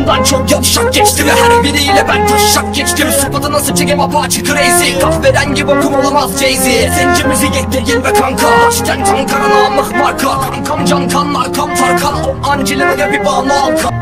Aradan çok yavşak geçti ve her biriyle ben taşak geçtim. Sıfatı nasıl çekim apaçı crazy. Kahverengi bokum olamaz Jay-Z. Zencimizi değil ve kanka. Başkent Ankara namık marka. Kankam can kan arkam Tarkan O Angelina'ya bir bağlı halka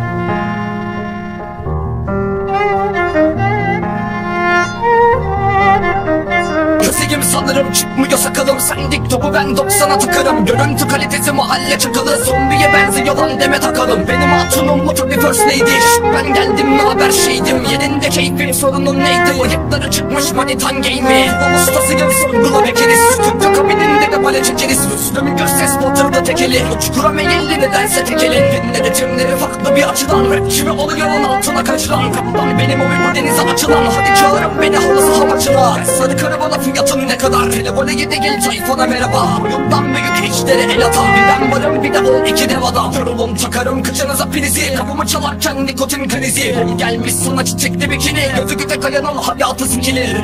sanırım çıkmıyor sakalım. Sen dik topu ben 90'a tıkarım. Görüntü kalitesi mahalle çakalı. Zombiye benziyor lan deme takalım. Benim hatunum mutlu bir first lady. Ben geldim ne haber şeydim. Yerinde keyfim sorunun neydi? Bıyıkları çıkmış manitan game'i O ustasıyım sorgula bekeriz Türkçe kabininde de bale çekeriz. Üstümün göz ses batırdı tekeli. Uçkura meyilli nedense tekeli. Dinleri tümleri farklı bir açıdan Rapçi mi oluyor altına kaçılan Kaptan benim oyun denize açılan. Hadi çağırın beni halı maçına Sarı karavana fiyatın ne kadar? Telefona yedi gel tayfana merhaba. Yıldan büyük hiçlere el atar. Ben varım bir de o iki dev adam. Yorulum takarım kıçınıza prizi. Kapımı çalarken nikotin krizi. Gelmiş sana çiçekli bikini. Gözü güde kayanın hayatı sikilir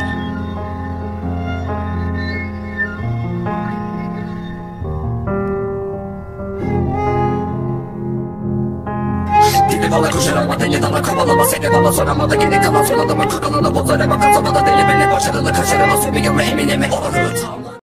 Dili bana koşar ama deli dana kovalama Seni bana soramadı geri kalan son adamın kuralını bozar ama Kazanmadı deli beni başarılı kaçırama Sövüyor mu emine mi? Orutam